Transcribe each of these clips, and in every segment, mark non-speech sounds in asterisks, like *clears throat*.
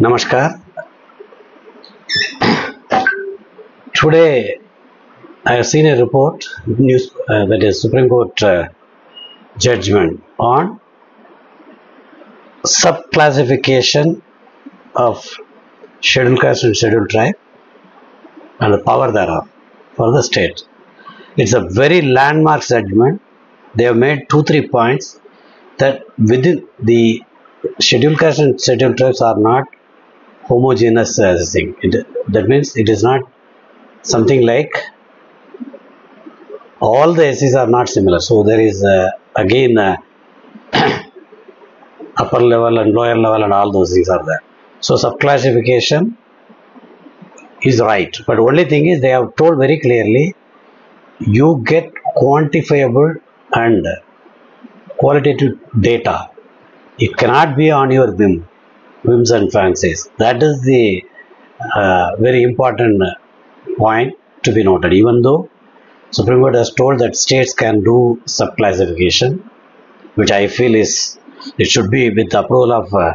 Namaskar. Today, I have seen a report, news uh, that is Supreme Court uh, judgment on subclassification of scheduled caste and scheduled tribe and the power thereof for the state. It's a very landmark judgment. They have made two, three points that within the scheduled caste and scheduled tribes are not homogeneous a thing. It, that means it is not something like all the SCs are not similar. So there is uh, again uh, *coughs* upper level and lower level and all those things are there. So subclassification is right, but only thing is they have told very clearly you get quantifiable and qualitative data. It cannot be on your whim, whims and fancies. That is the uh, very important point to be noted. Even though Supreme Court has told that states can do subclassification, which I feel is it should be with the approval of uh,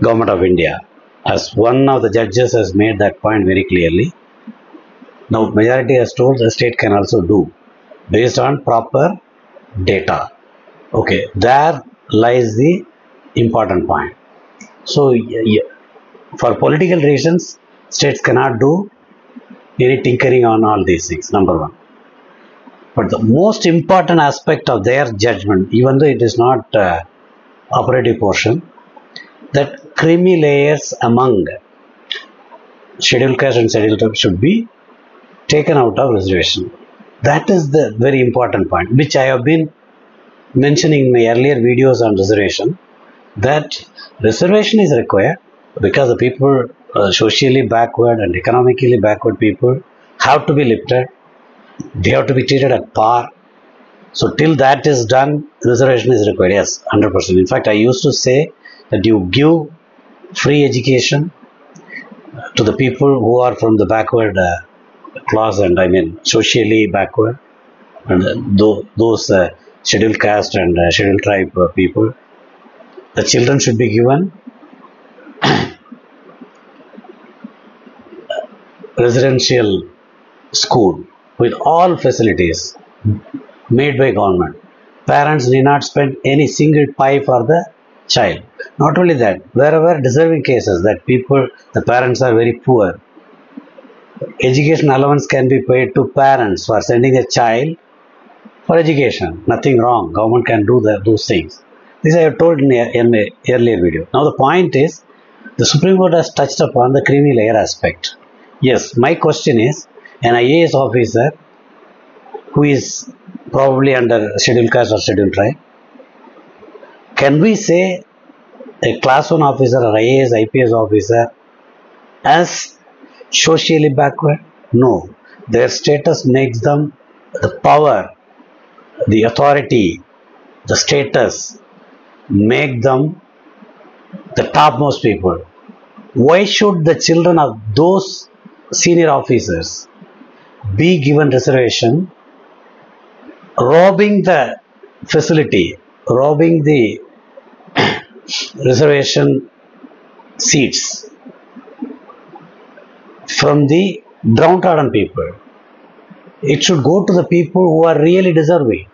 Government of India. As one of the judges has made that point very clearly. Now majority has told the state can also do based on proper data. Okay, there lies the important point. So y- y- for political reasons, states cannot do any tinkering on all these things. Number one. But the most important aspect of their judgment, even though it is not uh, operative portion, that creamy layers among scheduled caste and scheduled tribe should be taken out of reservation. That is the very important point, which I have been mentioning in my earlier videos on reservation. That reservation is required because the people uh, socially backward and economically backward people have to be lifted. They have to be treated at par. So till that is done, reservation is required. Yes, hundred percent. In fact, I used to say that you give free education to the people who are from the backward uh, class and I mean socially backward and uh, tho- those uh, scheduled caste and uh, scheduled tribe uh, people. The children should be given residential school with all facilities made by government. Parents need not spend any single pie for the child. Not only that, wherever deserving cases that people, the parents are very poor, education allowance can be paid to parents for sending a child for education. Nothing wrong. Government can do the, those things. This I have told in a, earlier video. Now the point is, the Supreme Court has touched upon the creamy layer aspect. Yes, my question is, an IAS officer who is probably under scheduled caste or scheduled tribe, can we say a class 1 officer or IAS, IPS officer as socially backward? No. Their status makes them the power, the authority, the status make them the topmost people. Why should the children of those senior officers be given reservation, robbing the facility, robbing the *coughs* reservation seats from the downtrodden people. It should go to the people who are really deserving.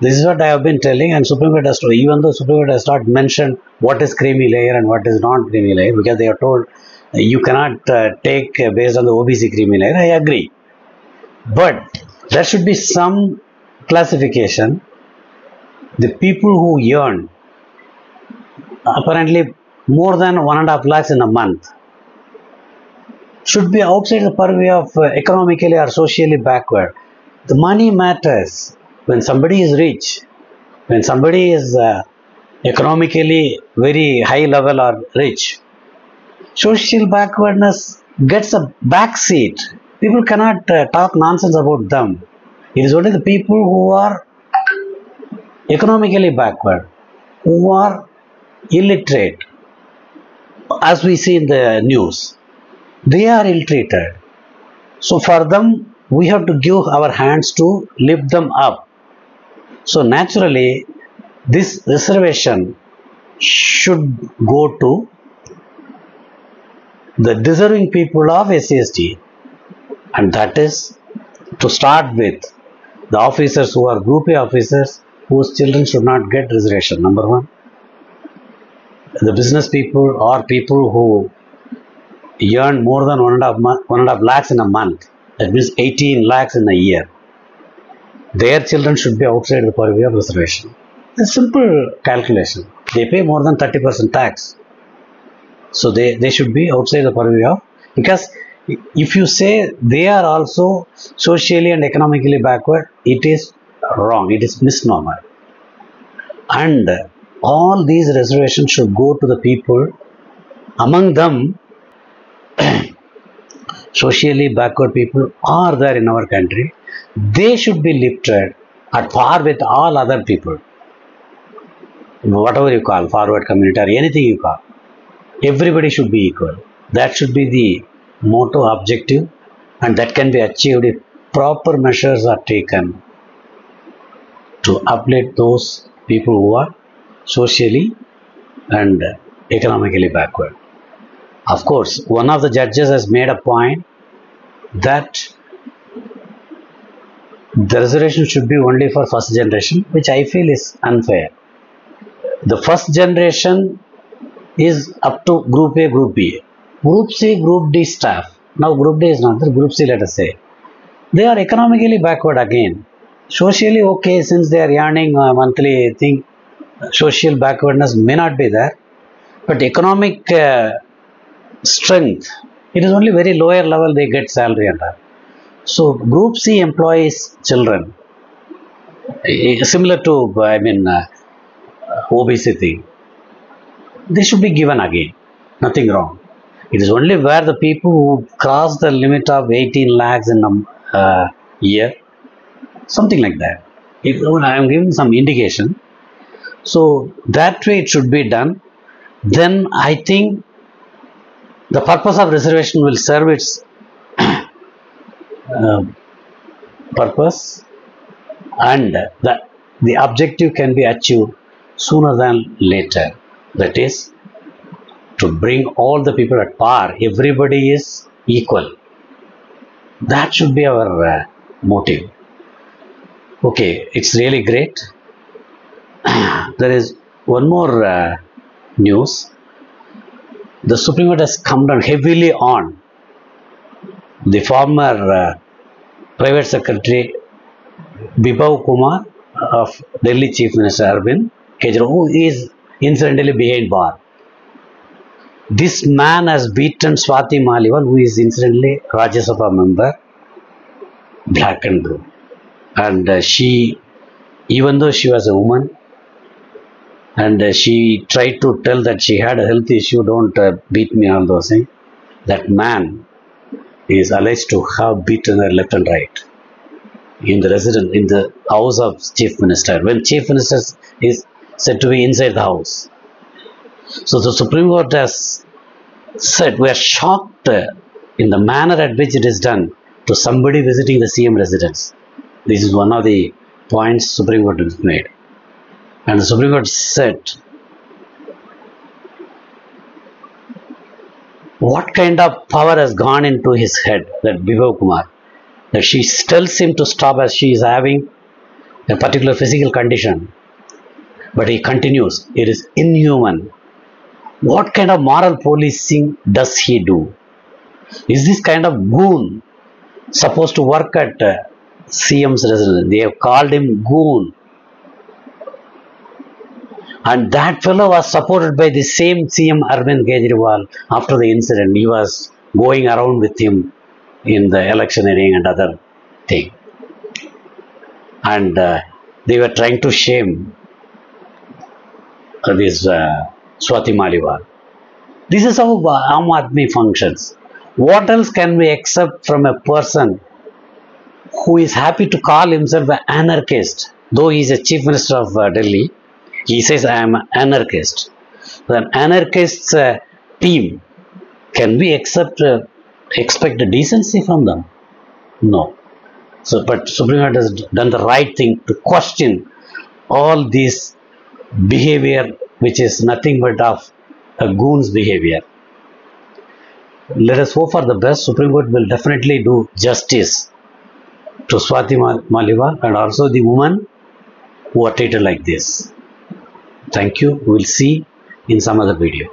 This is what I have been telling, and Supreme Court has told, even though Supreme Court has not mentioned what is creamy layer and what is not creamy layer, because they are told you cannot uh, take uh, based on the OBC creamy layer. I agree. But there should be some classification. The people who earn apparently more than one and a half lakhs in a month should be outside the purview of uh, economically or socially backward. The money matters. When somebody is rich, when somebody is uh, economically very high level or rich, social backwardness gets a back seat. People cannot uh, talk nonsense about them. It is only the people who are economically backward, who are illiterate, as we see in the news, they are ill treated. So for them, we have to give our hands to lift them up. So naturally, this reservation should go to the deserving people of SCST. And that is to start with the officers who are group A officers whose children should not get reservation. Number one. The business people or people who earn more than one and a half, one and a half lakhs in a month. That means 18 lakhs in a year. Their children should be outside the purview of reservation. It's simple calculation. They pay more than 30% tax. So they, they should be outside the purview of because if you say they are also socially and economically backward, it is wrong. It is misnomer. And all these reservations should go to the people. Among them, *clears throat* socially backward people are there in our country. They should be lifted at par with all other people. Whatever you call, forward community or anything you call. Everybody should be equal. That should be the motto objective and that can be achieved if proper measures are taken to uplift those people who are socially and economically backward. Of course, one of the judges has made a point that the reservation should be only for first generation, which I feel is unfair. The first generation is up to group A, group B. Group C, group D staff. Now group D is not there, group C let us say. They are economically backward again. Socially okay since they are earning a monthly thing. Social backwardness may not be there. But economic uh, strength, it is only very lower level they get salary and all. So group C employees children. Similar to, I mean, uh, OBC they should be given again. Nothing wrong. It is only where the people who cross the limit of 18 lakhs in a uh, year, something like that. If, I am giving some indication. So that way it should be done. Then I think the purpose of reservation will serve its uh, purpose and the, the objective can be achieved sooner than later. That is to bring all the people at par everybody is equal. That should be our uh, motive. Okay it's really great. *clears throat* There is one more uh, news. The supreme court has come down heavily on the former uh, private secretary Bibhav Kumar of Delhi Chief Minister Arvind Kejriwal, who is incidentally behind bar. This man has beaten Swati Maliwal, who is incidentally Rajya Sabha member, black and blue. And uh, she, even though she was a woman, and uh, she tried to tell that she had a health issue, don't uh, beat me, all those things. That man is alleged to have beaten her left and right in the resident in the house of chief minister. When chief minister is said to be inside the house. So the supreme court has said we are shocked in the manner at which it is done to somebody visiting the cm residence. This is one of the points supreme court has made. And the supreme court said what kind of power has gone into his head that Bibhav Kumar? That she tells him to stop as she is having a particular physical condition but he continues it is inhuman. What kind of moral policing does he do? Is this kind of goon supposed to work at uh, cm's residence? They have called him goon and that fellow was supported by the same cm arvind kejriwal after the incident he was going around with him in the electioneering and other thing and uh, they were trying to shame this uh, Swati Maliwal. This is how Aam functions. What else can we accept from a person who is happy to call himself an anarchist? Though he is a chief minister of uh, Delhi, he says, I am an anarchist. An anarchist's uh, team, can we accept, uh, expect decency from them? No. So, but Supreme Court has done the right thing to question all this behavior which is nothing but of a goon's behavior. let us hope for the best. Supreme Court will definitely do justice to Swati Ma- Maliwal and also the woman who are treated like this. Thank you. We'll see in some other video.